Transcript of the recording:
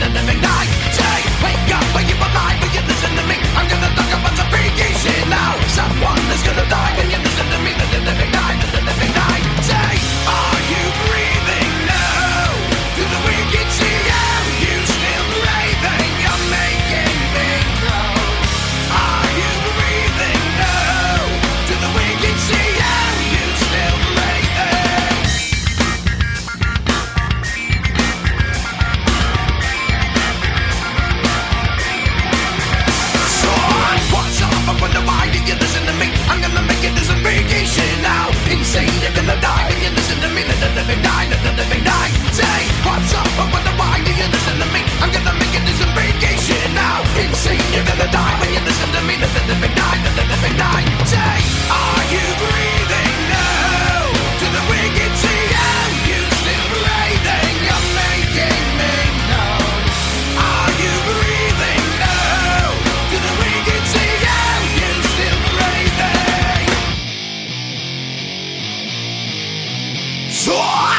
die, let the Sure!